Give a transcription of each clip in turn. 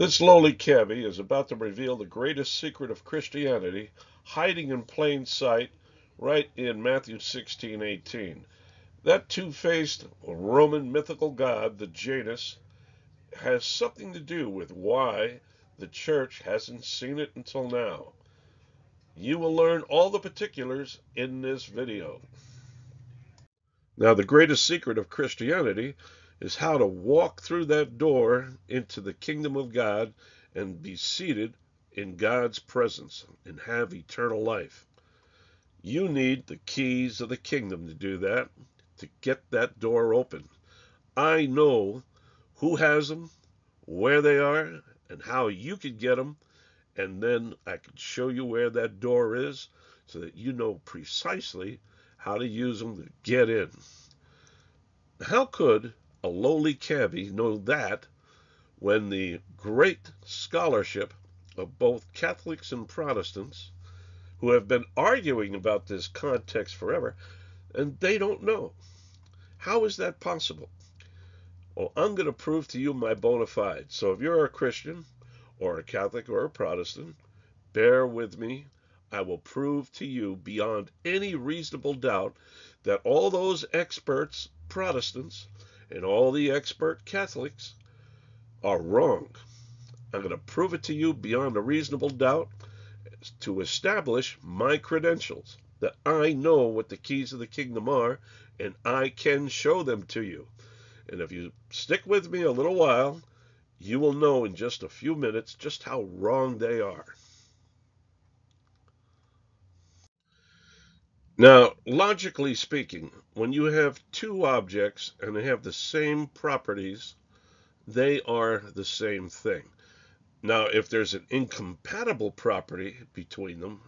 This lowly cabby is about to reveal the greatest secret of Christianity, hiding in plain sight right in Matthew 16:18. That two-faced Roman mythical god, the Janus, has something to do with why the church hasn't seen it until now. You will learn all the particulars in this video. Now, the greatest secret of Christianity is how to walk through that door into the kingdom of God and be seated in God's presence and have eternal life. You need the keys of the kingdom to do that, to get that door open. I know who has them, where they are, and how you can get them, and then I can show you where that door is so that you know precisely how to use them to get in. How could a lowly cabbie know that when the great scholarship of both Catholics and Protestants who have been arguing about this context forever, and they don't know. How is that possible? Well, I'm going to prove to you my bona fide. So if you're a Christian or a Catholic or a Protestant, bear with me. I will prove to you beyond any reasonable doubt that all those experts, Protestants, and all the expert Catholics are wrong. I'm going to prove it to you beyond a reasonable doubt to establish my credentials that I know what the keys of the kingdom are and I can show them to you. And if you stick with me a little while, you will know in just a few minutes just how wrong they are. Now, logically speaking, when you have two objects and they have the same properties, they are the same thing. Now, if there's an incompatible property between them,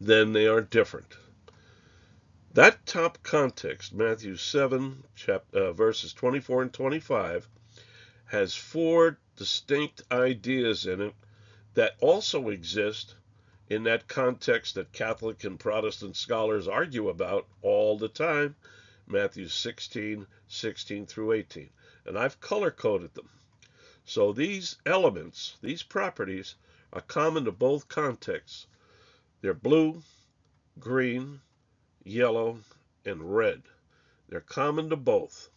then they are different. That top context, Matthew 7, uh, verses 24 and 25, has four distinct ideas in it that also exist in that context that Catholic and Protestant scholars argue about all the time, Matthew 16, 16 through 18. And I've color coded them. So these elements, these properties, are common to both contexts. They're blue, green, yellow, and red. They're common to both.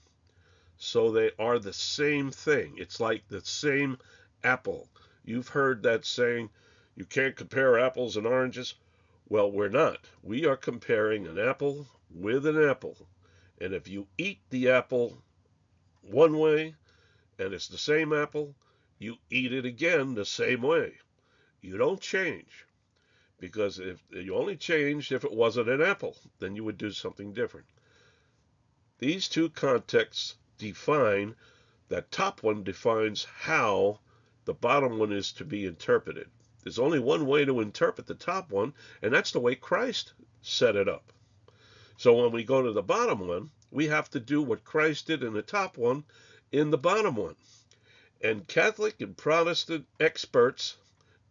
So they are the same thing. It's like the same apple. You've heard that saying, you can't compare apples and oranges. Well, we're not. We are comparing an apple with an apple. And if you eat the apple one way and it's the same apple, you eat it again the same way. You don't change. Because if you only changed if it wasn't an apple, then you would do something different. These two contexts define, that top one defines how the bottom one is to be interpreted. There's only one way to interpret the top one, and that's the way Christ set it up. So when we go to the bottom one, we have to do what Christ did in the top one in the bottom one. And Catholic and Protestant experts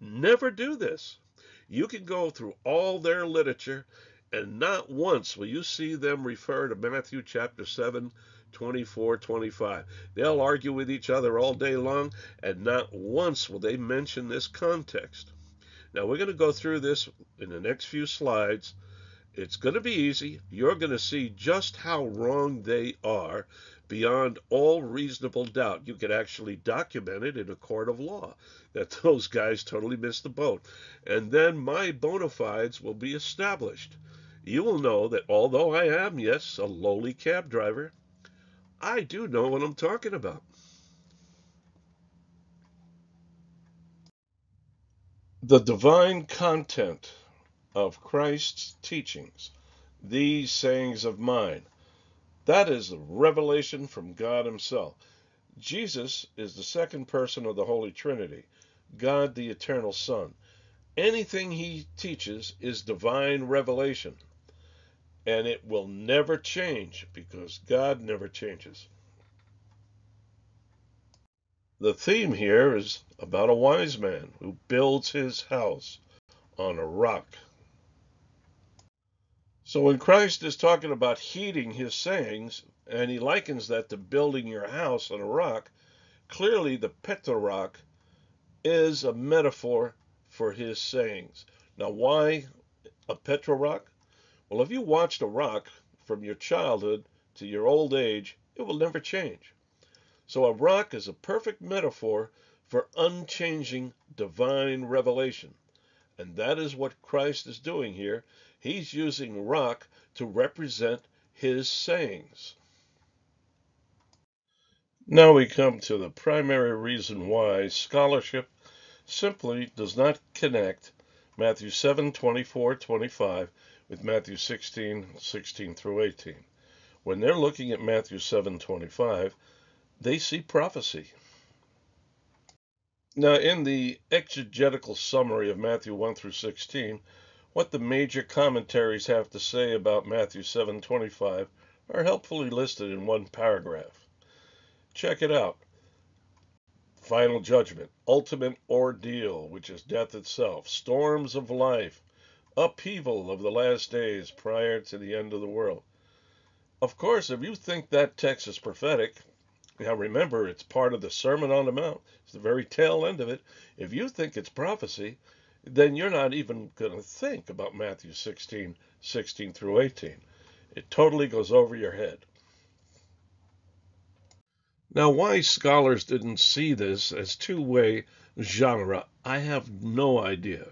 never do this. You can go through all their literature, and not once will you see them refer to Matthew chapter 7, 24, 25. They'll argue with each other all day long, and not once will they mention this context. Now, we're going to go through this in the next few slides. It's going to be easy. You're going to see just how wrong they are beyond all reasonable doubt. You could actually document it in a court of law that those guys totally missed the boat. And then my bona fides will be established. You will know that although I am, yes, a lowly cab driver, I do know what I'm talking about. The divine content of Christ's teachings, these sayings of mine, that is revelation from God Himself. Jesus is the second person of the Holy Trinity, God the Eternal Son. Anything He teaches is divine revelation and it will never change because God never changes. The theme here is about a wise man who builds his house on a rock. So when Christ is talking about heeding his sayings, and he likens that to building your house on a rock, clearly the Petra rock is a metaphor for his sayings. Now, why a Petra rock? Well, if you watched a rock from your childhood to your old age, it will never change. So a rock is a perfect metaphor for unchanging divine revelation. And that is what Christ is doing here. He's using rock to represent his sayings. Now we come to the primary reason why scholarship simply does not connect Matthew 7, 24, 25 with Matthew 16, 16 through 18. When they're looking at Matthew 7, 25, they see prophecy. Now, in the exegetical summary of Matthew 1 through 16, what the major commentaries have to say about Matthew 7:25 are helpfully listed in one paragraph. Check it out. Final judgment, ultimate ordeal, which is death itself, storms of life, upheaval of the last days prior to the end of the world. Of course, if you think that text is prophetic, now remember, it's part of the Sermon on the Mount. It's the very tail end of it. If you think it's prophecy, then you're not even going to think about Matthew 16, 16 through 18. It totally goes over your head. Now, why scholars didn't see this as two way genre, I have no idea.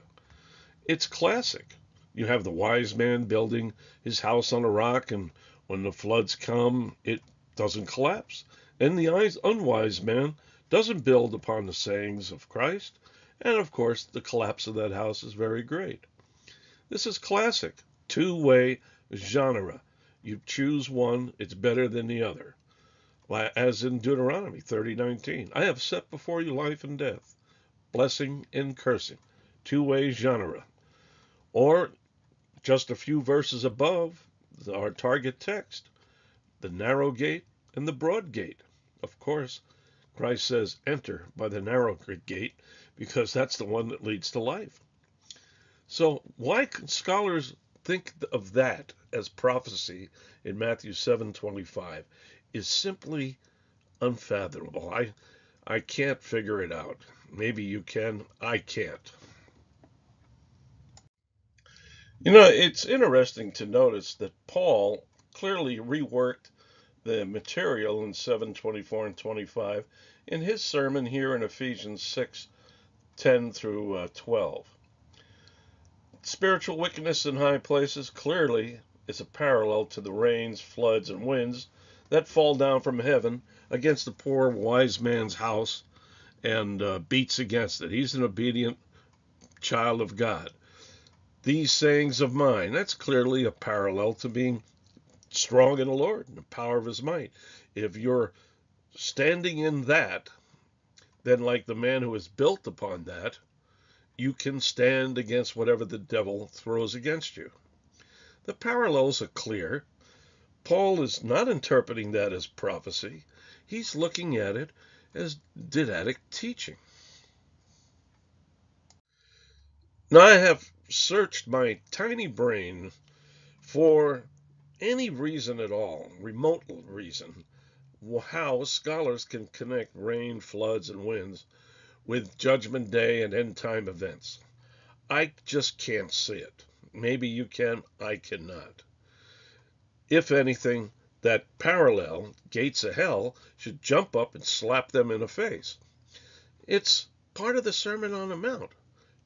It's classic. You have the wise man building his house on a rock, and when the floods come, it doesn't collapse. And the unwise man doesn't build upon the sayings of Christ, and of course, the collapse of that house is very great. This is classic, two way genre. You choose one, it's better than the other. As in Deuteronomy 30:19, I have set before you life and death, blessing and cursing, two way genre. Or just a few verses above our target text, the narrow gate and the broad gate. Of course, Christ says, enter by the narrow gate because that's the one that leads to life. So, why scholars think of that as prophecy in Matthew 7:25 is simply unfathomable. I I can't figure it out. Maybe you can. I can't. You know, it's interesting to notice that Paul clearly reworked the material in 724 and 25 in his sermon here in Ephesians 6 10 through uh, 12. Spiritual wickedness in high places clearly is a parallel to the rains, floods, and winds that fall down from heaven against the poor wise man's house and uh, beats against it. He's an obedient child of God. These sayings of mine, that's clearly a parallel to being strong in the Lord and the power of his might. If you're standing in that, then like the man who is built upon that, you can stand against whatever the devil throws against you. The parallels are clear. Paul is not interpreting that as prophecy. He's looking at it as didactic teaching. Now, I have searched my tiny brain for any reason at all, remote reason, how scholars can connect rain, floods, and winds with Judgment Day and end time events. I just can't see it. Maybe you can, I cannot. If anything, that parallel, gates of hell, should jump up and slap them in the face. It's part of the Sermon on the Mount.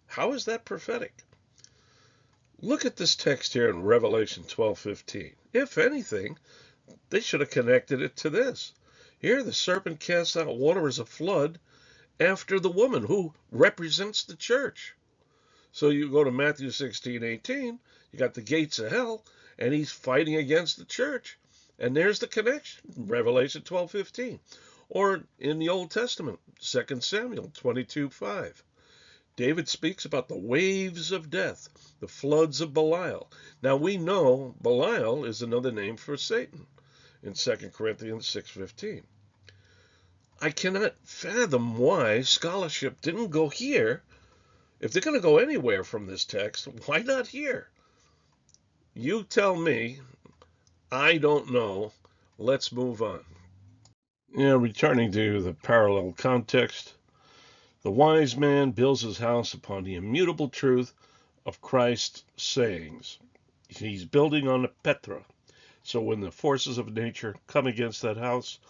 How is that prophetic? Look at this text here in Revelation 12:15. If anything, they should have connected it to this. Here the serpent casts out water as a flood after the woman who represents the church. So you go to Matthew 16:18, you got the gates of hell and he's fighting against the church. And there's the connection, Revelation 12:15. Or in the Old Testament, 2 Samuel 22:5. David speaks about the waves of death, the floods of Belial. Now we know Belial is another name for Satan in 2 Corinthians 6:15. I cannot fathom why scholarship didn't go here. If they're going to go anywhere from this text, why not here? You tell me. I don't know. Let's move on. Yeah, returning to the parallel context, The wise man builds his house upon the immutable truth of Christ's sayings. He's building on the Petra. So when the forces of nature come against that house,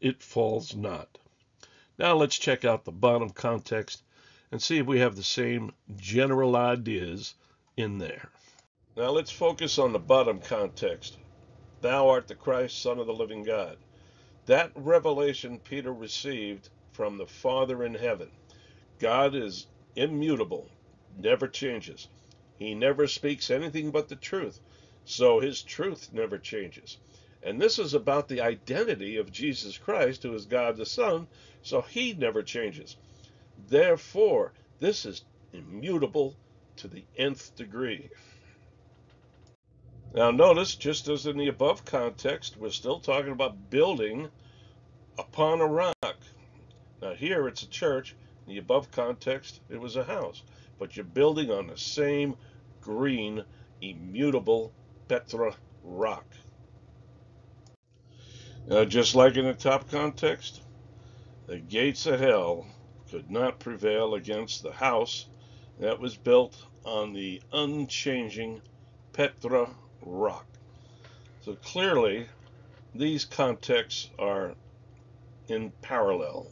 it falls not. Now let's check out the bottom context and see if we have the same general ideas in there. Now let's focus on the bottom context. Thou art the Christ, Son of the living God. That revelation Peter received from the Father in heaven. God is immutable, never changes. He never speaks anything but the truth, so his truth never changes. And this is about the identity of Jesus Christ, who is God the Son, so he never changes. Therefore, this is immutable to the nth degree. Now, notice, just as in the above context, we're still talking about building upon a rock. Now, here it's a church. In the above context, it was a house. But you're building on the same green, immutable Petra rock. Now, just like in the top context, the gates of hell could not prevail against the house that was built on the unchanging Petra rock. So clearly, these contexts are in parallel.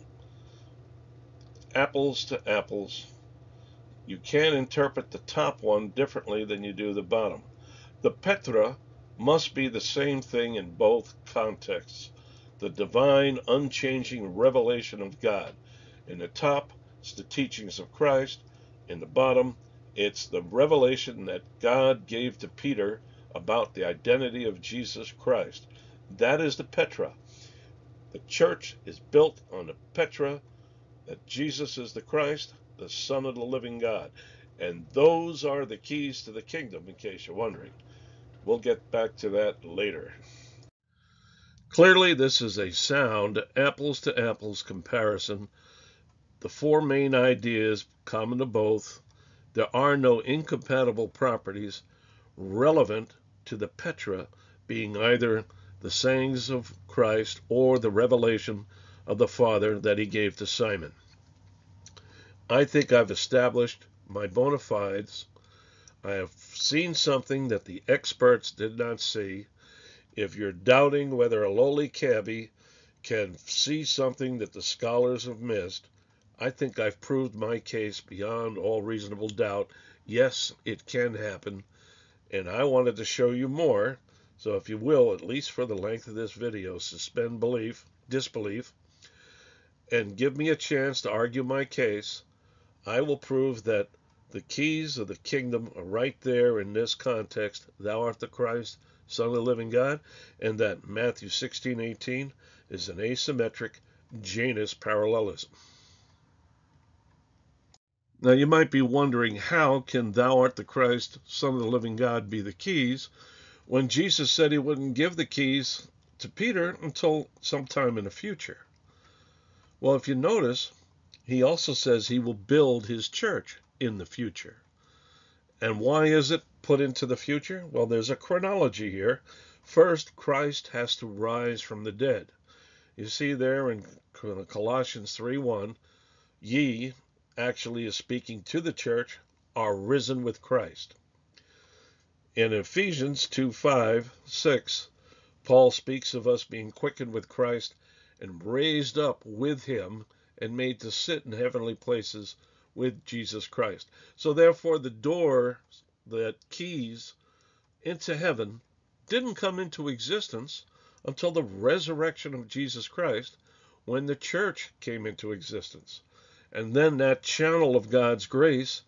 Apples to apples. You can't interpret the top one differently than you do the bottom. The Petra must be the same thing in both contexts. The divine, unchanging revelation of God. In the top, it's the teachings of Christ. In the bottom, it's the revelation that God gave to Peter about the identity of Jesus Christ. That is the Petra. The church is built on the Petra that Jesus is the Christ, the Son of the living God. And those are the keys to the kingdom, in case you're wondering. We'll get back to that later. Clearly, this is a sound apples to apples comparison. The four main ideas common to both. There are no incompatible properties relevant to the Petra being either the sayings of Christ or the revelation of the Father that he gave to Simon. I think I've established my bona fides I have seen something that the experts did not see. If you're doubting whether a lowly cabbie can see something that the scholars have missed, I think I've proved my case beyond all reasonable doubt. Yes, it can happen. And I wanted to show you more. So if you will, at least for the length of this video, suspend belief, disbelief, and give me a chance to argue my case. I will prove that the keys of the kingdom are right there in this context. Thou art the Christ, Son of the living God, and that Matthew 16, 18 is an asymmetric Janus parallelism. Now you might be wondering how can thou art the Christ, Son of the living God be the keys when Jesus said he wouldn't give the keys to Peter until sometime in the future. Well, if you notice, he also says he will build his church in the future. And why is it put into the future? Well, there's a chronology here. First, Christ has to rise from the dead. You see there in Colossians 3:1, ye actually is speaking to the church, are risen with Christ. In Ephesians 2 5, 6, Paul speaks of us being quickened with Christ and raised up with him and made to sit in heavenly places with Jesus Christ. So therefore, the door that keys into heaven didn't come into existence until the resurrection of Jesus Christ when the church came into existence. And then that channel of God's grace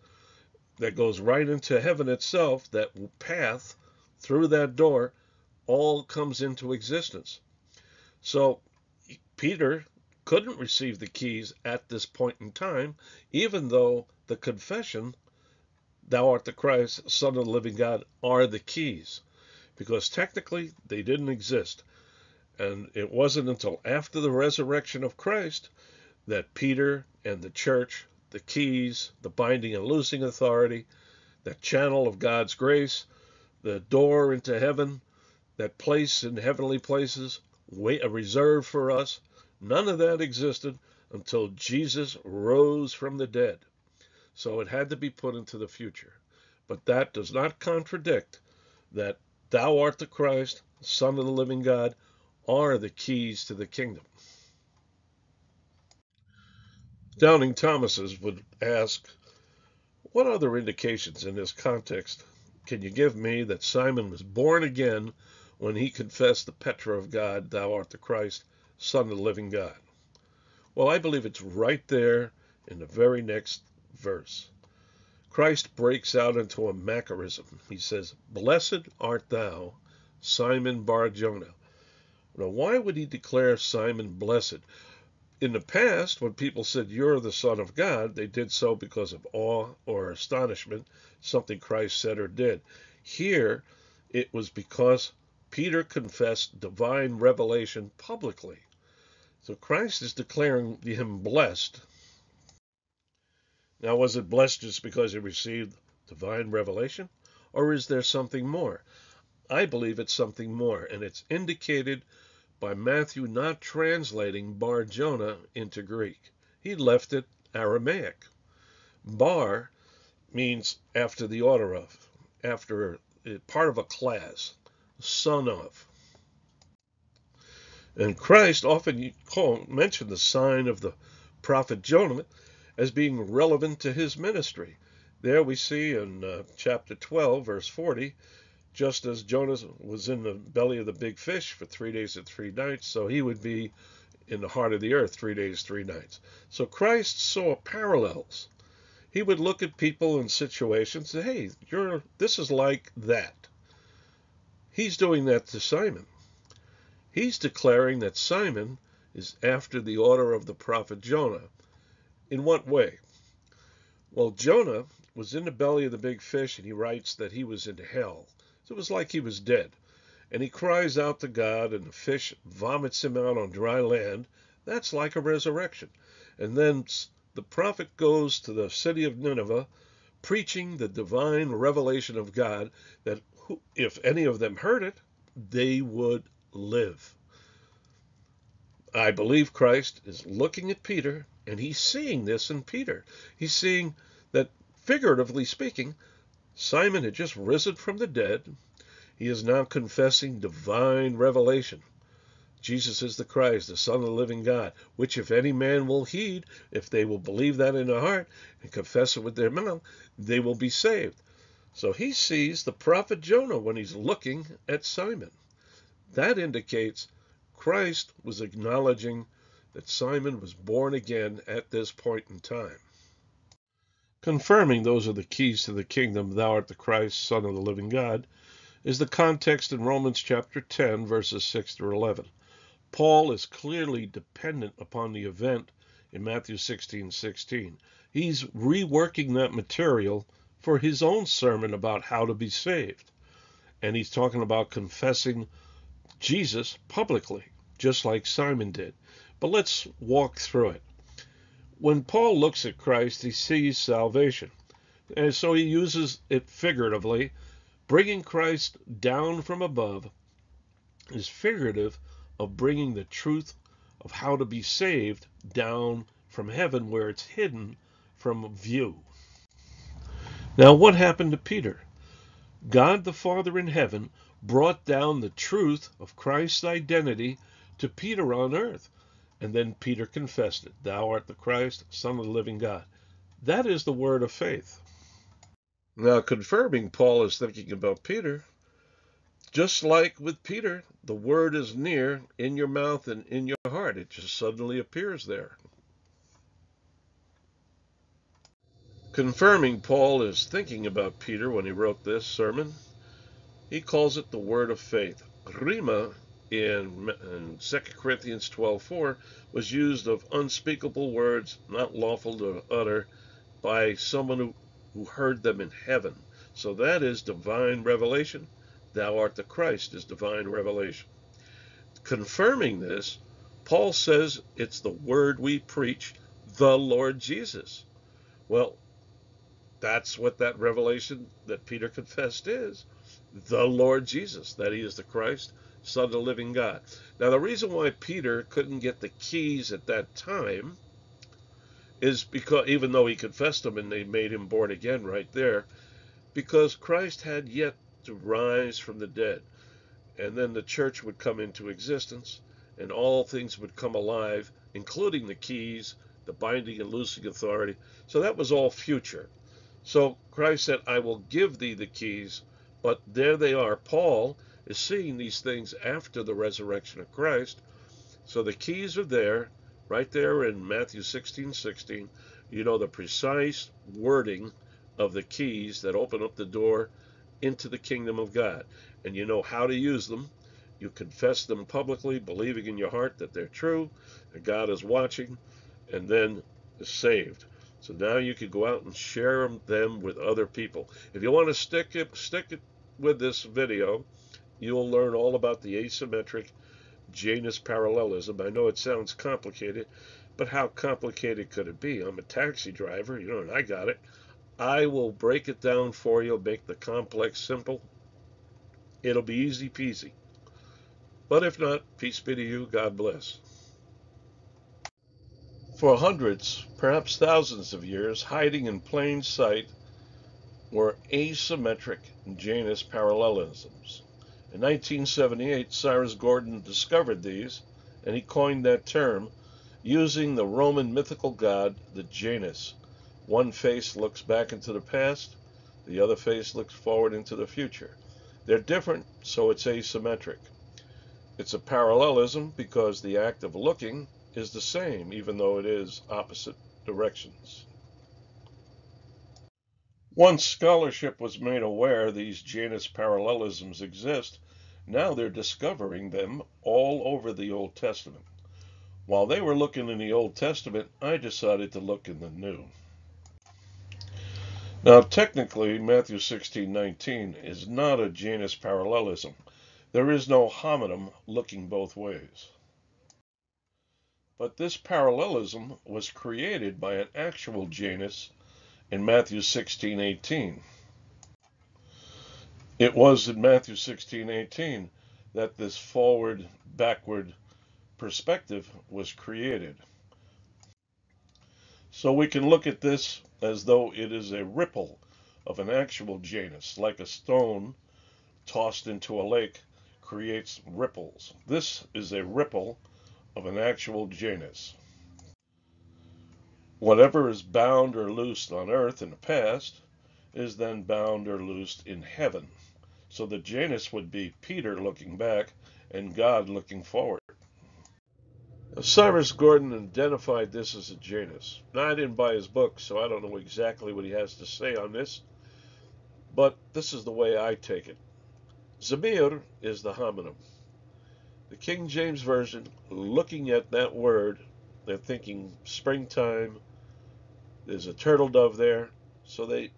that goes right into heaven itself, that path through that door, all comes into existence. So Peter couldn't receive the keys at this point in time, even though the confession, Thou art the Christ, Son of the living God, are the keys, because technically they didn't exist. And it wasn't until after the resurrection of Christ that Peter and the church, the keys, the binding and loosing authority, that channel of God's grace, the door into heaven, that place in heavenly places, wait, a reserve for us, None of that existed until Jesus rose from the dead. So it had to be put into the future. But that does not contradict that thou art the Christ, Son of the living God, are the keys to the kingdom. Doubting Thomases would ask, What other indications in this context can you give me that Simon was born again when he confessed the Petra of God, Thou art the Christ, Son of the living God? Well, I believe it's right there in the very next verse. Christ breaks out into a Macarism. He says, Blessed art thou, Simon Bar Jonah. Now, why would he declare Simon blessed? In the past, when people said, You're the Son of God, they did so because of awe or astonishment, something Christ said or did. Here, it was because Peter confessed divine revelation publicly. So Christ is declaring him blessed. Now, was it blessed just because he received divine revelation? Or is there something more? I believe it's something more, and it's indicated by Matthew not translating Bar Jonah into Greek. He left it Aramaic. Bar means after the order of, after part of a class, son of. And Christ often mentioned the sign of the prophet Jonah as being relevant to his ministry. There we see in uh, chapter 12, verse 40, just as Jonah was in the belly of the big fish for three days and three nights, so he would be in the heart of the earth three days, three nights. So Christ saw parallels. He would look at people and situations and say, hey, you're this is like that. He's doing that to Simon. He's declaring that Simon is after the order of the prophet Jonah. In what way? Well, Jonah was in the belly of the big fish, and he writes that he was in hell. So it was like he was dead. And he cries out to God, and the fish vomits him out on dry land. That's like a resurrection. And then the prophet goes to the city of Nineveh, preaching the divine revelation of God that if any of them heard it, they would live. I believe Christ is looking at Peter, and he's seeing this in Peter. He's seeing that, figuratively speaking, Simon had just risen from the dead. He is now confessing divine revelation. Jesus is the Christ, the Son of the living God, which if any man will heed, if they will believe that in their heart and confess it with their mouth, they will be saved. So he sees the prophet Jonah when he's looking at Simon. That indicates Christ was acknowledging that Simon was born again at this point in time confirming those are the keys to the kingdom, thou art the Christ, Son of the living God, is the context in Romans chapter 10, verses 6 through 11. Paul is clearly dependent upon the event in Matthew 16, 16. He's reworking that material for his own sermon about how to be saved. And he's talking about confessing Jesus publicly, just like Simon did. But let's walk through it when Paul looks at Christ, he sees salvation. And so he uses it figuratively. Bringing Christ down from above is figurative of bringing the truth of how to be saved down from heaven where it's hidden from view. Now, what happened to Peter? God the Father in heaven brought down the truth of Christ's identity to Peter on earth. And then Peter confessed it Thou art the Christ, Son of the living God. That is the word of faith. Now, confirming Paul is thinking about Peter, just like with Peter, the word is near in your mouth and in your heart. It just suddenly appears there. Confirming Paul is thinking about Peter when he wrote this sermon, he calls it the word of faith. Rhema in, in 2 Corinthians 12:4 was used of unspeakable words not lawful to utter by someone who, who heard them in heaven. So that is divine revelation. Thou art the Christ is divine revelation. Confirming this, Paul says it's the word we preach, the Lord Jesus. Well, that's what that revelation that Peter confessed is the Lord Jesus, that he is the Christ, Son of the living God. Now, the reason why Peter couldn't get the keys at that time is because even though he confessed them and they made him born again right there, because Christ had yet to rise from the dead. And then the church would come into existence and all things would come alive, including the keys, the binding and loosing authority. So that was all future. So Christ said, I will give thee the keys, but there they are. Paul is seeing these things after the resurrection of Christ. So the keys are there, right there in Matthew 16 16. You know the precise wording of the keys that open up the door into the kingdom of God. And you know how to use them. You confess them publicly, believing in your heart that they're true, that God is watching, and then is saved. So now you can go out and share them with other people. If you want to stick it, stick it with this video, you'll learn all about the asymmetric Janus parallelism. I know it sounds complicated, but how complicated could it be? I'm a taxi driver, you know, and I got it. I will break it down for you, make the complex simple. It'll be easy peasy. But if not, peace be to you. God bless. For hundreds, perhaps thousands of years, hiding in plain sight were asymmetric Janus parallelisms. In 1978, Cyrus Gordon discovered these, and he coined that term using the Roman mythical god, the Janus. One face looks back into the past, the other face looks forward into the future. They're different, so it's asymmetric. It's a parallelism because the act of looking is the same, even though it is opposite directions. Once scholarship was made aware these Janus parallelisms exist, now they're discovering them all over the Old Testament. While they were looking in the Old Testament, I decided to look in the New. Now, technically, Matthew 16:19 is not a Janus parallelism. There is no homonym looking both ways. But this parallelism was created by an actual Janus in Matthew 16:18. It was in Matthew 16:18 that this forward backward perspective was created. So we can look at this as though it is a ripple of an actual Janus, like a stone tossed into a lake creates ripples. This is a ripple of an actual Janus. Whatever is bound or loosed on earth in the past is then bound or loosed in heaven. So the Janus would be Peter looking back and God looking forward. Cyrus Gordon identified this as a Janus. Now, I didn't buy his book, so I don't know exactly what he has to say on this, but this is the way I take it. Zamir is the homonym. The King James Version, looking at that word, they're thinking springtime, there's a turtle dove there, so they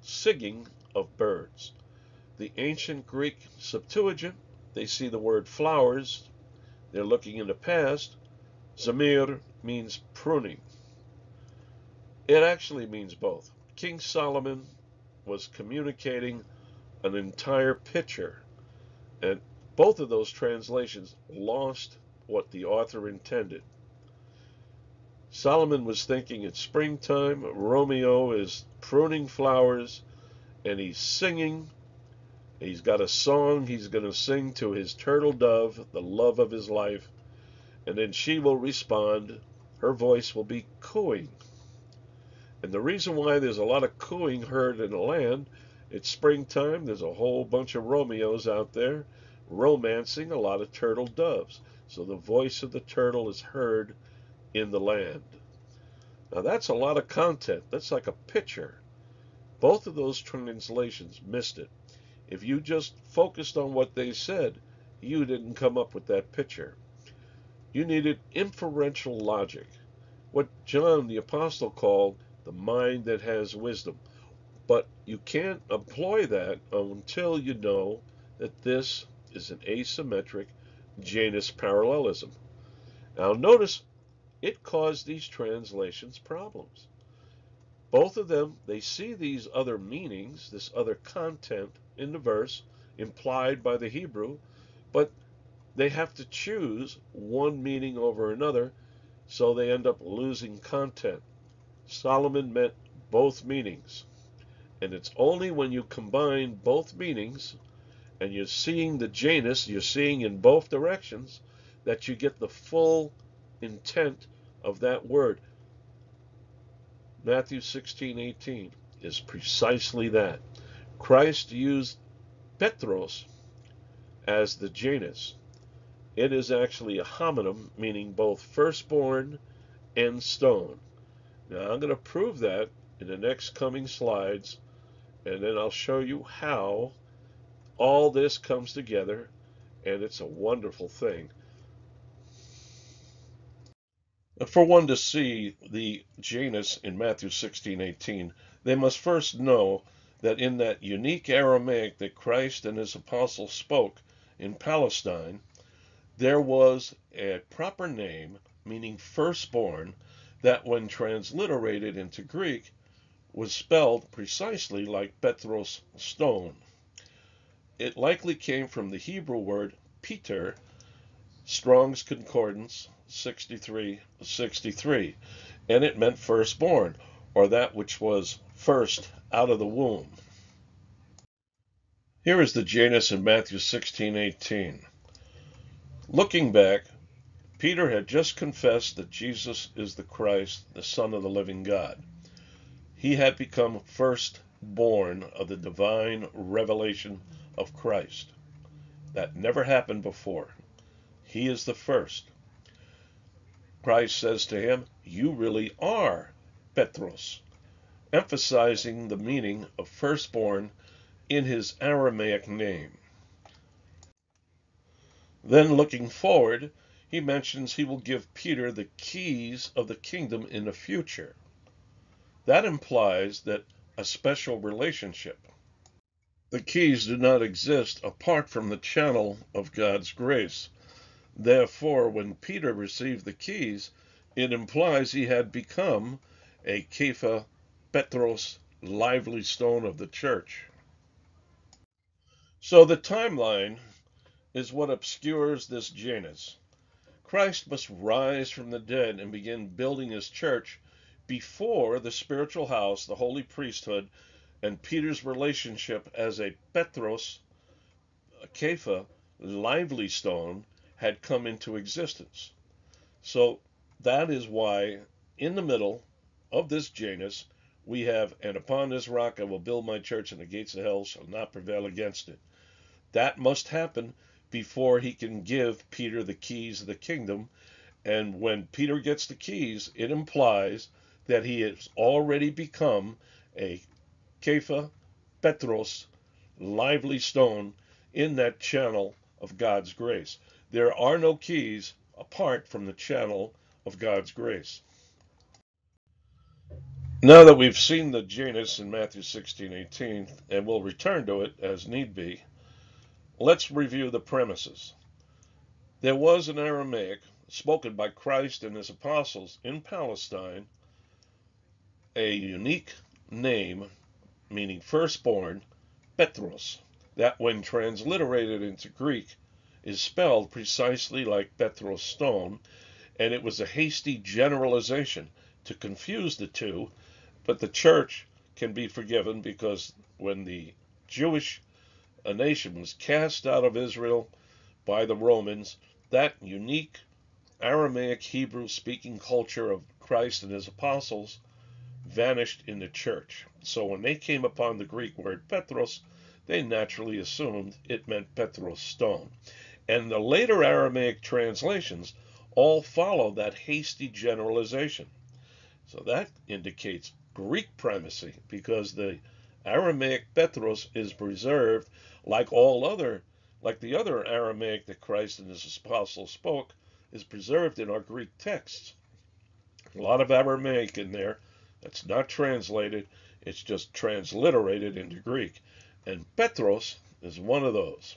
singing of birds. The ancient Greek Septuagint, they see the word flowers, they're looking in the past. Zamir means pruning. It actually means both. King Solomon was communicating an entire picture, and both of those translations lost what the author intended. Solomon was thinking it's springtime, Romeo is pruning flowers, and he's singing. He's got a song he's going to sing to his turtle dove, the love of his life, and then she will respond. Her voice will be cooing. And the reason why there's a lot of cooing heard in the land, it's springtime, there's a whole bunch of Romeos out there romancing a lot of turtle doves. So the voice of the turtle is heard in the land. Now that's a lot of content. That's like a picture. Both of those translations missed it. If you just focused on what they said, you didn't come up with that picture. You needed inferential logic, what John the Apostle called the mind that has wisdom. But you can't employ that until you know that this is an asymmetric Janus parallelism. Now notice it caused these translations problems. Both of them, they see these other meanings, this other content in the verse implied by the Hebrew, but they have to choose one meaning over another, so they end up losing content. Solomon meant both meanings. And it's only when you combine both meanings and you're seeing the Janus, you're seeing in both directions, that you get the full intent of that word. Matthew 16, 18 is precisely that. Christ used Petros as the Janus. It is actually a homonym, meaning both firstborn and stone. Now I'm going to prove that in the next coming slides, and then I'll show you how all this comes together, and it's a wonderful thing. For one to see the Janus in Matthew 16:18, they must first know that in that unique Aramaic that Christ and his apostles spoke in Palestine, there was a proper name meaning firstborn that when transliterated into Greek was spelled precisely like Petros stone. It likely came from the Hebrew word Peter, Strong's Concordance 6363, and it meant firstborn, or that which was first out of the womb. Here is the Janus in Matthew 16:18. Looking back, Peter had just confessed that Jesus is the Christ, the Son of the living God. He had become first born of the divine revelation of Christ. That never happened before. He is the first. Christ says to him, You really are Petros, emphasizing the meaning of firstborn in his Aramaic name. Then, looking forward, he mentions he will give Peter the keys of the kingdom in the future. That implies that a special relationship. The keys do not exist apart from the channel of God's grace. Therefore, when Peter received the keys, it implies he had become a Kepha Petros lively stone of the church. So the timeline is what obscures this Janus. Christ must rise from the dead and begin building his church before the spiritual house, the holy priesthood, and Peter's relationship as a Petros, a Kepha, lively stone, had come into existence. So that is why in the middle of this Janus, we have, and upon this rock I will build my church, and the gates of hell shall not prevail against it. That must happen before he can give Peter the keys of the kingdom. And when Peter gets the keys, it implies that he has already become a Kepha Petros, lively stone in that channel of God's grace. There are no keys apart from the channel of God's grace. Now that we've seen the Janus in Matthew 16:18, and we'll return to it as need be, Let's review the premises. There was an Aramaic spoken by Christ and his apostles in Palestine, a unique name meaning firstborn, Petros, that when transliterated into Greek is spelled precisely like Petros stone, and it was a hasty generalization to confuse the two, but the church can be forgiven because when the Jewish a nation was cast out of Israel by the Romans, that unique Aramaic Hebrew speaking culture of Christ and his apostles vanished in the church. So when they came upon the Greek word Petros, they naturally assumed it meant Petros stone. And the later Aramaic translations all follow that hasty generalization. So that indicates Greek primacy because the Aramaic Petros is preserved like all other, like the other Aramaic that Christ and his apostles spoke, is preserved in our Greek texts. A lot of Aramaic in there that's not translated, it's just transliterated into Greek. And Petros is one of those.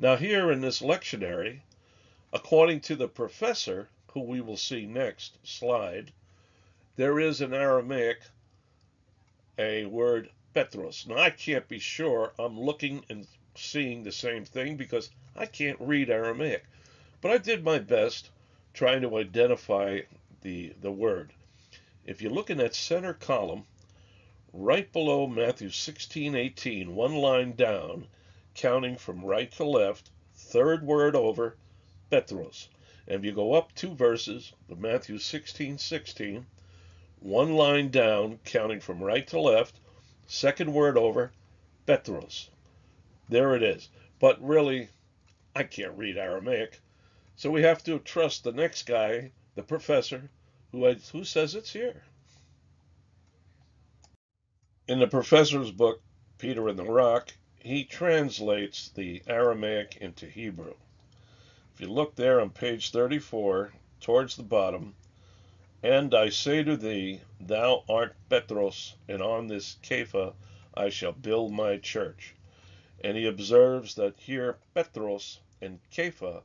Now, here in this lectionary, according to the professor, who we will see next slide, there is in Aramaic a word Petros. Now, I can't be sure. I'm looking and seeing the same thing because I can't read Aramaic. But I did my best trying to identify the, the word. If you look in that center column, right below Matthew 16, 18, one line down, counting from right to left, third word over, Petros. And if you go up two verses, the Matthew 16, 16, one line down, counting from right to left, second word over, Petros. There it is. But really, I can't read Aramaic. So we have to trust the next guy, the professor, who, who says it's here. In the professor's book, Peter and the Rock, he translates the Aramaic into Hebrew. If you look there on page 34, towards the bottom, and I say to thee, Thou art Petros, and on this Kepha I shall build my church. And he observes that here Petros and Kepha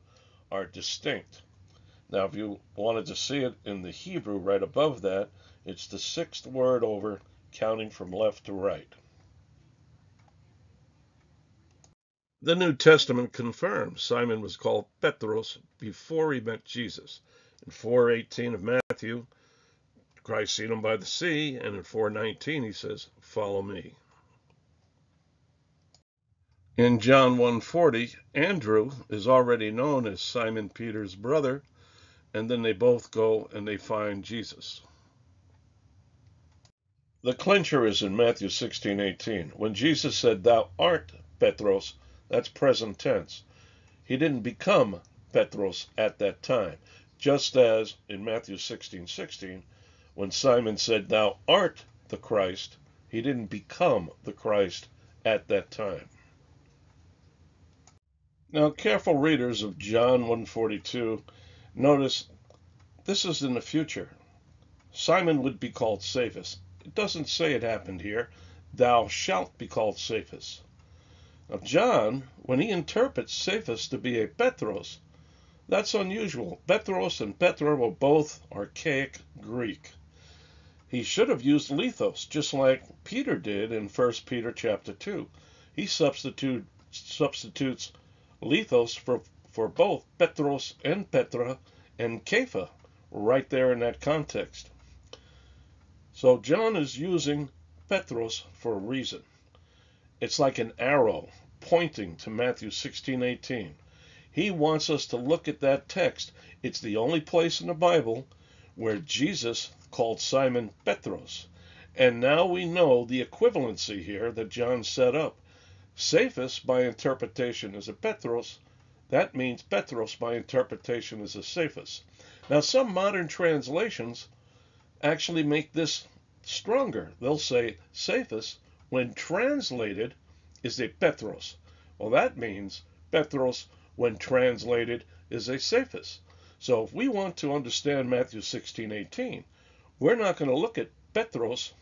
are distinct. Now, if you wanted to see it in the Hebrew right above that, it's the sixth word over, counting from left to right. The New Testament confirms Simon was called Petros before he met Jesus. In 4:18 of Matthew, Christ seen him by the sea, and in 4:19 he says, "Follow me." In John 1:40, Andrew is already known as Simon Peter's brother, and then they both go and they find Jesus. The clincher is in Matthew 16:18. When Jesus said, "Thou art Petros," that's present tense. He didn't become Petros at that time, just as in Matthew 16:16, when Simon said, "Thou art the Christ," he didn't become the Christ at that time. Now, careful readers of John 142 notice this is in the future. Simon would be called Cephas. It doesn't say it happened here. Thou shalt be called Cephas. Now, John, when he interprets Cephas to be a Petros, that's unusual. Petros and Petra were both archaic Greek. He should have used lithos, just like Peter did in 1 Peter chapter 2. He substitute, substitutes lithos for, for both Petros and Petra and Kepha right there in that context. So John is using Petros for a reason. It's like an arrow pointing to Matthew 16:18. He wants us to look at that text. It's the only place in the Bible where Jesus called Simon Petros. And now we know the equivalency here that John set up. Cephas, by interpretation, is a Petros. That means Petros, by interpretation, is a Cephas. Now, some modern translations actually make this stronger. They'll say Cephas, when translated, is a Petros. Well, that means Petros, when translated, is a Cephas. So if we want to understand Matthew 16:18, we're not going to look at Petros,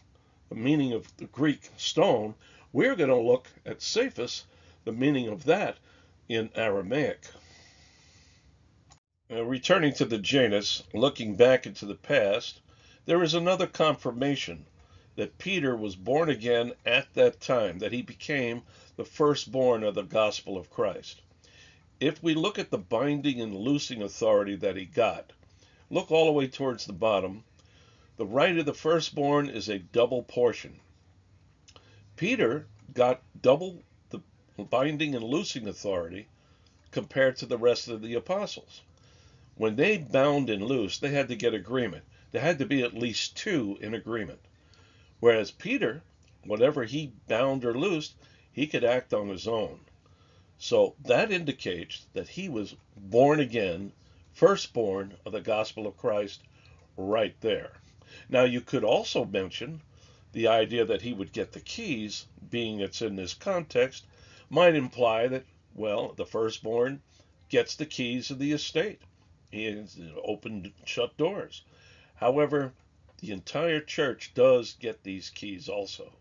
the meaning of the Greek stone. We're going to look at Cephas, the meaning of that in Aramaic. Now, returning to the Janus, looking back into the past, there is another confirmation that Peter was born again at that time, that he became the firstborn of the gospel of Christ. If we look at the binding and loosing authority that he got, look all the way towards the bottom. The right of the firstborn is a double portion. Peter got double the binding and loosing authority compared to the rest of the apostles. When they bound and loosed, they had to get agreement. There had to be at least two in agreement. Whereas Peter, whatever he bound or loosed, he could act on his own. So that indicates that he was born again, firstborn of the gospel of Christ, right there. Now, you could also mention the idea that he would get the keys, being it's in this context, might imply that, well, the firstborn gets the keys of the estate. He has opened shut doors. However, the entire church does get these keys also.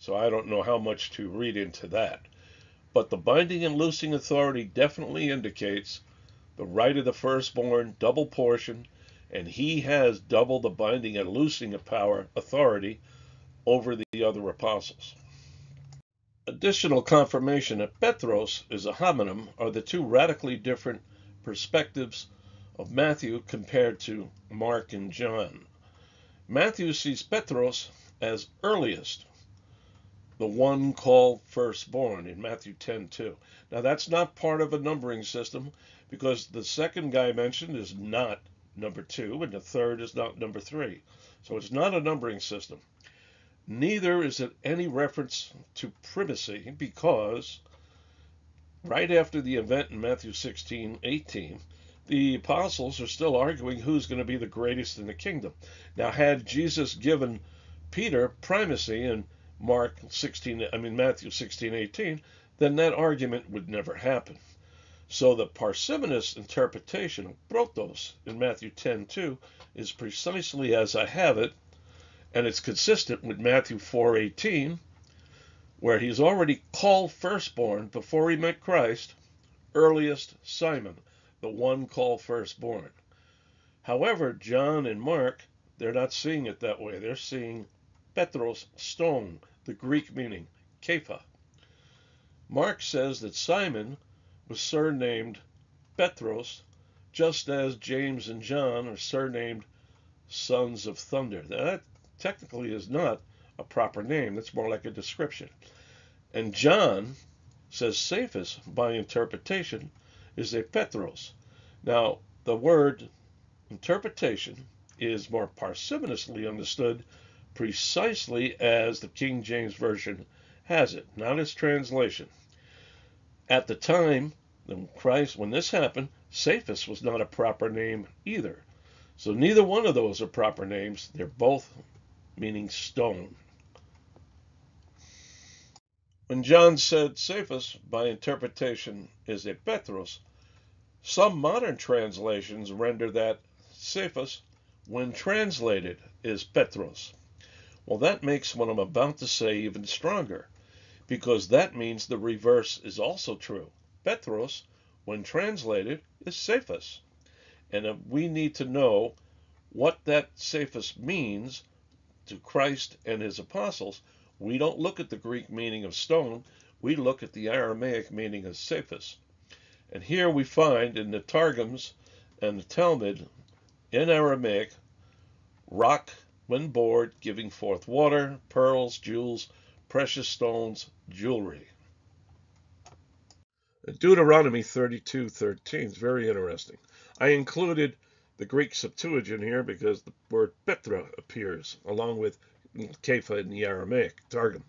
So I don't know how much to read into that. But the binding and loosing authority definitely indicates the right of the firstborn, double portion, and he has double the binding and loosing of power authority over the other apostles. Additional confirmation that Petros is a homonym are the two radically different perspectives of Matthew compared to Mark and John. Matthew sees Petros as earliest, the one called firstborn in Matthew 10:2. Now that's not part of a numbering system because the second guy mentioned is not number 2 and the third is not number 3. So it's not a numbering system. Neither is it any reference to primacy because right after the event in Matthew 16:18, the apostles are still arguing who's going to be the greatest in the kingdom. Now, had Jesus given Peter primacy in Mark 16, I mean Matthew 16:18, then that argument would never happen. So the parsimonious interpretation of protos in Matthew 10:2 is precisely as I have it, and it's consistent with Matthew 4:18, where he's already called firstborn before he met Christ, earliest Simon the one called firstborn. However, John and Mark, they're not seeing it that way. They're seeing Petros, stone, the Greek meaning Kepha. Mark says that Simon was surnamed Petros, just as James and John are surnamed sons of thunder. That technically is not a proper name. That's more like a description. And John says Cephas, by interpretation, is a Petros. Now, the word interpretation is more parsimoniously understood precisely as the King James Version has it, not its translation. At the time when Christ, when this happened, Cephas was not a proper name either. So neither one of those are proper names. They're both meaning stone. When John said Cephas, by interpretation, is a Petros, some modern translations render that Cephas, when translated, is Petros. Well, that makes what I'm about to say even stronger, because that means the reverse is also true. Petros, when translated, is Cephas. And if we need to know what that Cephas means to Christ and his apostles, we don't look at the Greek meaning of stone, we look at the Aramaic meaning of Cephas. And here we find in the Targums and the Talmud in Aramaic, rock when bored, giving forth water, pearls, jewels, precious stones, jewelry. Deuteronomy 32:13 is very interesting. I included the Greek Septuagint here because the word Petra appears along with Kepha in the Aramaic Targum.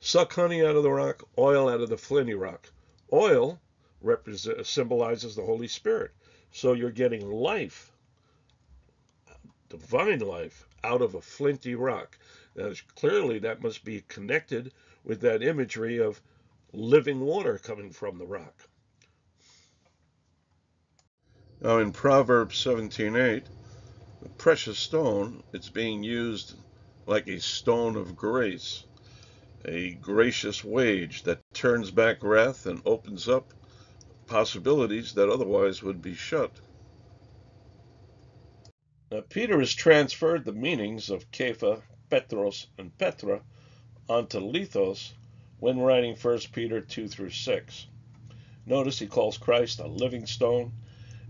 Suck honey out of the rock, oil out of the flinty rock. Oil symbolizes the Holy Spirit. So you're getting life, divine life, out of a flinty rock. Now, clearly, that must be connected with that imagery of living water coming from the rock. Now, in Proverbs 17:8, the precious stone, it's being used like a stone of grace, a gracious wage that turns back wrath and opens up possibilities that otherwise would be shut. Now, Peter has transferred the meanings of Kepha, Petros, and Petra onto Lithos when writing 1 Peter 2 through 6. Notice he calls Christ a living stone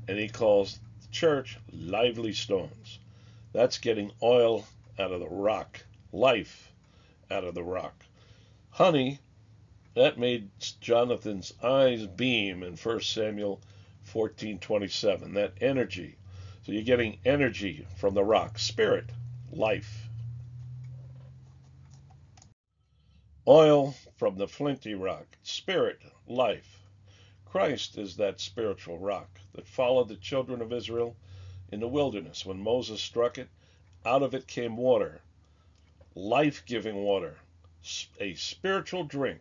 and he calls the church lively stones. That's getting oil out of the rock, life out of the rock. Honey, that made Jonathan's eyes beam in 1 Samuel 14:27. That energy. So you're getting energy from the rock, spirit, life. Oil from the flinty rock, spirit, life. Christ is that spiritual rock that followed the children of Israel in the wilderness. When Moses struck it, out of it came water, life giving water, a spiritual drink.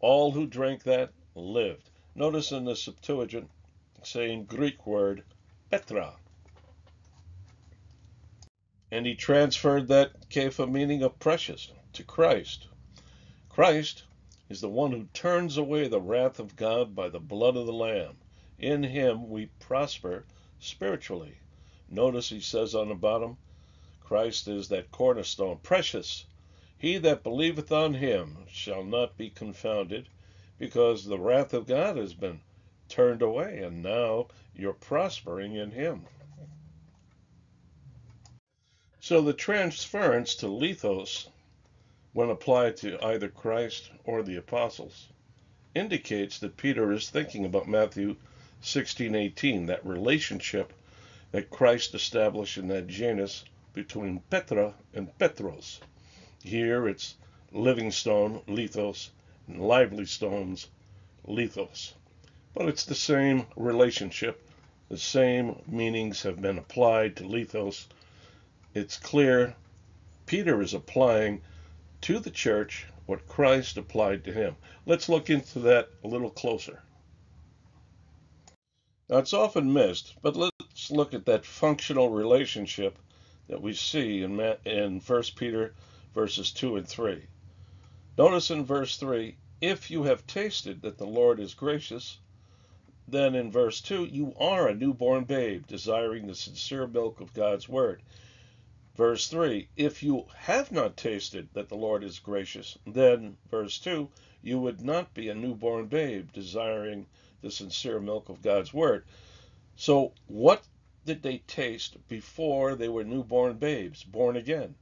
All who drank that lived. Notice in the Septuagint, saying Greek word Petra. And he transferred that Kepha meaning of precious to Christ. Christ is the one who turns away the wrath of God by the blood of the Lamb. In him we prosper spiritually. Notice he says on the bottom, Christ is that cornerstone, precious he that believeth on him shall not be confounded, because the wrath of God has been turned away, and now you're prospering in him. So the transference to lithos, when applied to either Christ or the apostles, indicates that Peter is thinking about Matthew 16:18, that relationship that Christ established in that Janus between Petra and Petros. Here it's living stone, lithos, and lively stones, lithos. But it's the same relationship. The same meanings have been applied to lithos. It's clear Peter is applying to the church what Christ applied to him. Let's look into that a little closer. Now, it's often missed, but let's look at that functional relationship that we see in, in 1 Peter verses 2 and 3. Notice in verse 3 if you have tasted that the Lord is gracious, then in verse 2, you are a newborn babe, desiring the sincere milk of God's word. Verse 3, if you have not tasted that the Lord is gracious, then, verse 2, you would not be a newborn babe, desiring the sincere milk of God's word. So, what did they taste before they were newborn babes, born again?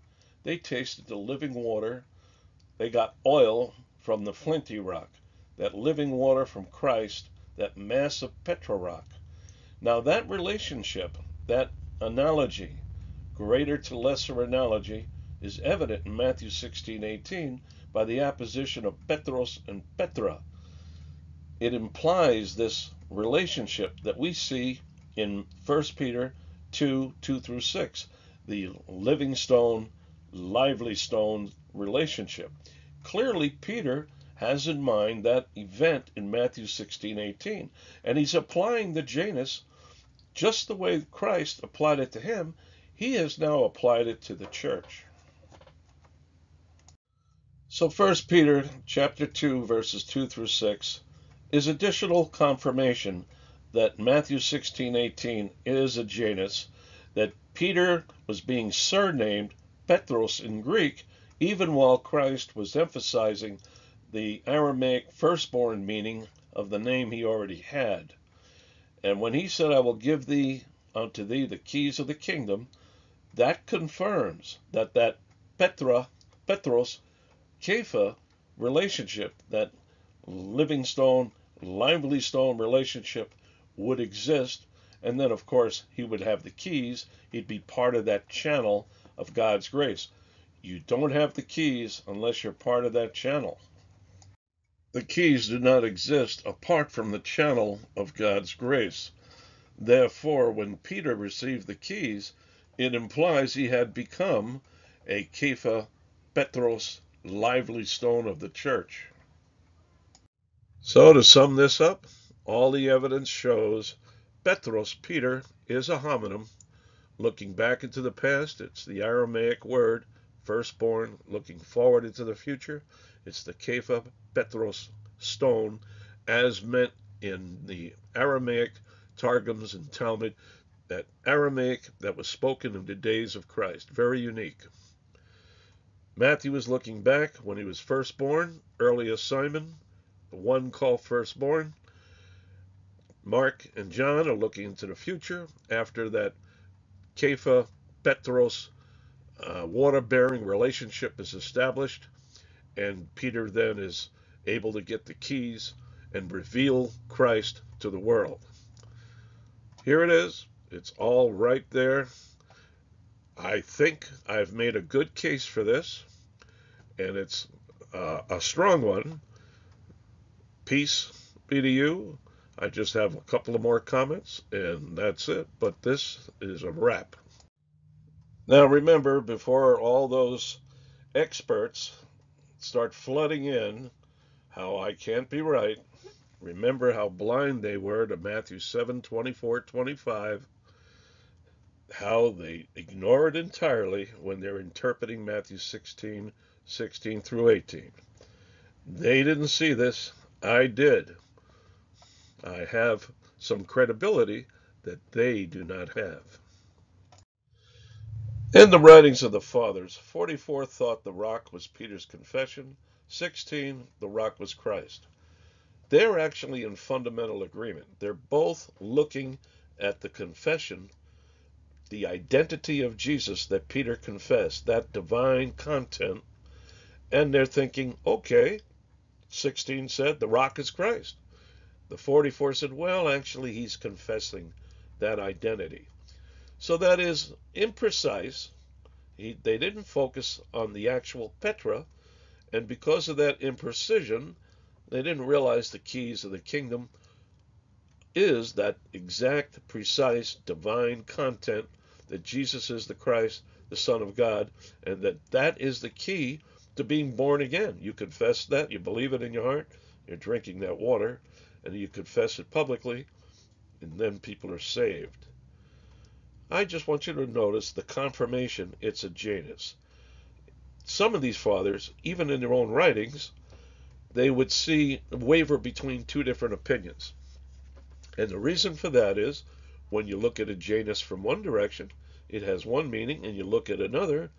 They tasted the living water. They got oil from the flinty rock, that living water from Christ that mass of massive Petra rock. Now, that relationship, that analogy, greater to lesser analogy, is evident in Matthew 16:18 by the apposition of Petros and Petra. It implies this relationship that we see in 1 Peter 2 2 through 6, the living stone, lively stone relationship. Clearly, Peter has in mind that event in Matthew 16, 18. And he's applying the Janus just the way Christ applied it to him. He has now applied it to the church. So 1 Peter chapter 2 verses 2 through 6 is additional confirmation that Matthew 16:18 is a Janus, that Peter was being surnamed Petros in Greek even while Christ was emphasizing the Aramaic firstborn meaning of the name he already had. And when he said, I will give thee unto thee the keys of the kingdom, that confirms that that Petra, Petros, Kepha relationship, that living stone, lively stone relationship would exist. And then, of course, he would have the keys. He'd be part of that channel of God's grace. You don't have the keys unless you're part of that channel. The keys do not exist apart from the channel of God's grace. Therefore, when Peter received the keys, it implies he had become a Kepha Petros lively stone of the church. So, to sum this up, all the evidence shows Petros, Peter, is a homonym. Looking back into the past, it's the Aramaic word firstborn, looking forward into the future. It's the Kepha Petros stone, as meant in the Aramaic Targums and Talmud, that Aramaic that was spoken in the days of Christ. Very unique. Matthew is looking back when he was firstborn, born, earliest Simon, the one called firstborn. Mark and John are looking into the future after that Kepha Petros uh, water bearing relationship is established and Peter then is able to get the keys and reveal Christ to the world. Here it is. It's all right there. I think I've made a good case for this, and it's uh, a strong one. Peace be to you. I just have a couple of more comments, and that's it. But this is a wrap. Now, remember, before all those experts start flooding in how I can't be right, remember how blind they were to Matthew 7 24 25, how they ignore it entirely when they're interpreting Matthew 16 16 through 18. They didn't see this. I did. I have some credibility that they do not have. In the writings of the fathers, 44 thought the rock was Peter's confession, 16 the rock was Christ. They're actually in fundamental agreement. They're both looking at the confession the identity of Jesus that Peter confessed, that divine content, and they're thinking, okay, 16 said the rock is Christ. The 44 said, well, actually, he's confessing that identity. So that is imprecise. He, they didn't focus on the actual Petra, and because of that imprecision, they didn't realize the keys of the kingdom is that exact, precise, divine content that Jesus is the Christ, the Son of God, and that that is the key to being born again. You confess that, you believe it in your heart, you're drinking that water, and you confess it publicly, and then people are saved. I just want you to notice the confirmation it's a Janus. Some of these fathers, even in their own writings, they would see waver between two different opinions. And the reason for that is when you look at a Janus from one direction, it has one meaning, and you look at another,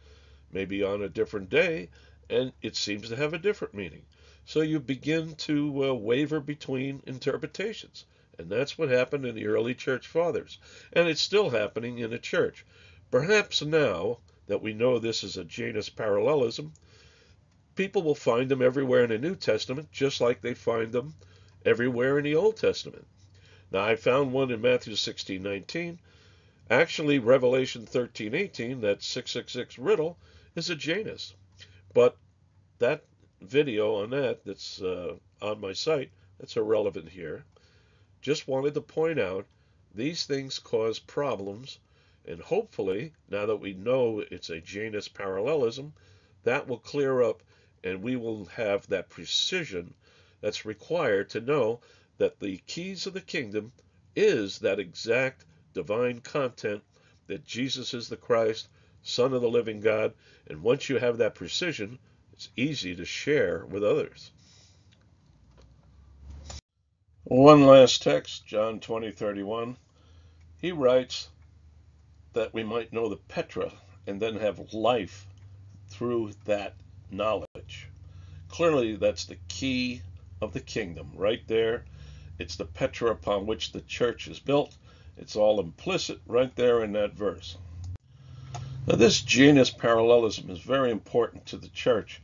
maybe on a different day, and it seems to have a different meaning. So you begin to uh, waver between interpretations. And that's what happened in the early church fathers. And it's still happening in the church. Perhaps now that we know this is a Janus parallelism, people will find them everywhere in the New Testament, just like they find them everywhere in the Old Testament. Now, I found one in Matthew 16 19. Actually, Revelation 13 18, that 666 riddle, is a Janus. But that video on that, that's uh, on my site, that's irrelevant here. Just wanted to point out these things cause problems, and hopefully, now that we know it's a Janus parallelism, that will clear up and we will have that precision that's required to know that the keys of the kingdom is that exact divine content that Jesus is the Christ, Son of the living God. And once you have that precision, it's easy to share with others. One last text, John 20, 31. He writes that we might know the Petra and then have life through that knowledge. Clearly, that's the key of the kingdom right there it's the Petra upon which the church is built. It's all implicit right there in that verse. Now, this Janus parallelism is very important to the church.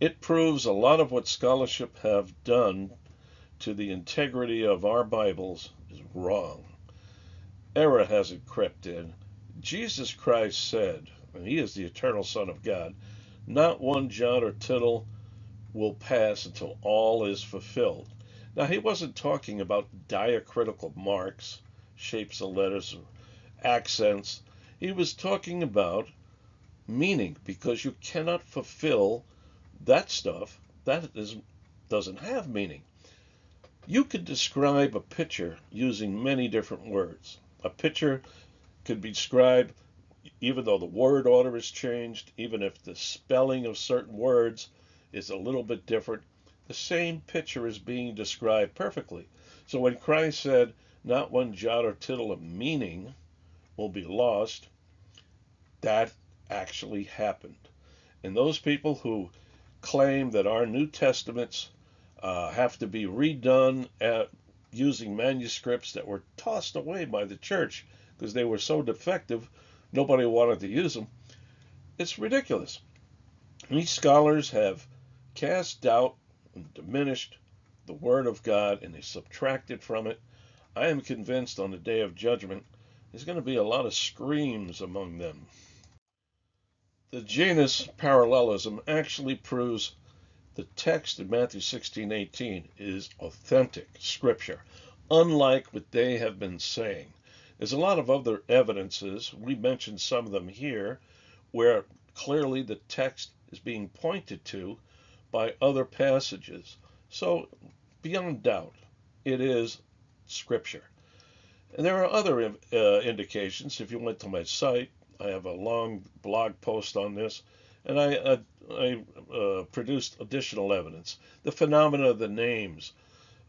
It proves a lot of what scholarship have done to the integrity of our Bibles is wrong. Error hasn't crept in. Jesus Christ said, and he is the eternal Son of God, not one jot or tittle will pass until all is fulfilled. Now, he wasn't talking about diacritical marks, shapes of letters, accents. He was talking about meaning because you cannot fulfill that stuff that is, doesn't have meaning. You could describe a picture using many different words. A picture could be described even though the word order is changed, even if the spelling of certain words is a little bit different, the same picture is being described perfectly. So when Christ said, not one jot or tittle of meaning will be lost, that actually happened. And those people who claim that our New Testaments uh, have to be redone at, using manuscripts that were tossed away by the church because they were so defective, nobody wanted to use them. It's ridiculous. These scholars have cast doubt and diminished the Word of God and they subtracted from it, I am convinced on the day of judgment there's going to be a lot of screams among them. The Janus parallelism actually proves the text in Matthew 16:18 is authentic scripture, unlike what they have been saying. There's a lot of other evidences, we mentioned some of them here, where clearly the text is being pointed to by other passages. So, beyond doubt, it is Scripture. And there are other uh, indications. If you went to my site, I have a long blog post on this, and I, uh, I uh, produced additional evidence. The phenomena of the names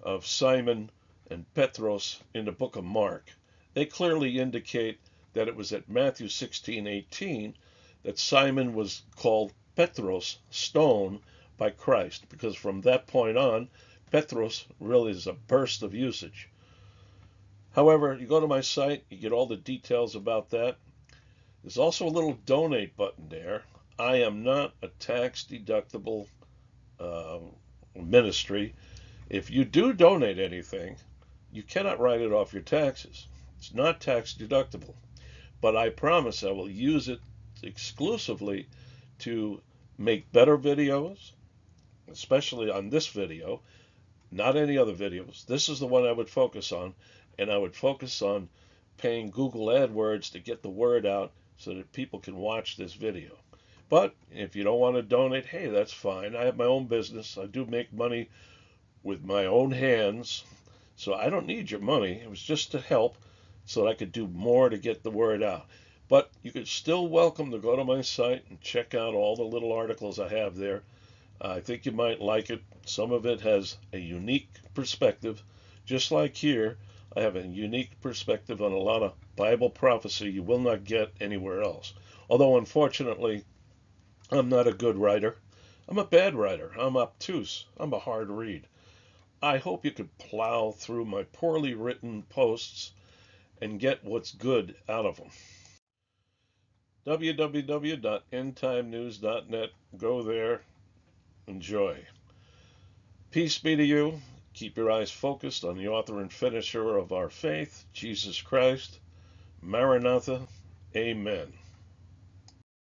of Simon and Petros in the book of Mark, they clearly indicate that it was at Matthew 16:18 that Simon was called Petros, stone, by Christ, because from that point on, Petros really is a burst of usage. However, you go to my site, you get all the details about that. There's also a little donate button there. I am not a tax deductible uh, ministry. If you do donate anything, you cannot write it off your taxes. It's not tax deductible. But I promise I will use it exclusively to make better videos, especially on this video, not any other videos. This is the one I would focus on, and I would focus on paying Google AdWords to get the word out so that people can watch this video. But if you don't want to donate, hey, that's fine. I have my own business. I do make money with my own hands, so I don't need your money. It was just to help so that I could do more to get the word out. But you could still welcome to go to my site and check out all the little articles I have there. I think you might like it. Some of it has a unique perspective. Just like here, I have a unique perspective on a lot of Bible prophecy you will not get anywhere else. Although, unfortunately, I'm not a good writer. I'm a bad writer. I'm obtuse. I'm a hard read. I hope you could plow through my poorly written posts and get what's good out of them www.endtimenews.net. Go there. Enjoy. Peace be to you. Keep your eyes focused on the author and finisher of our faith, Jesus Christ. Maranatha. Amen.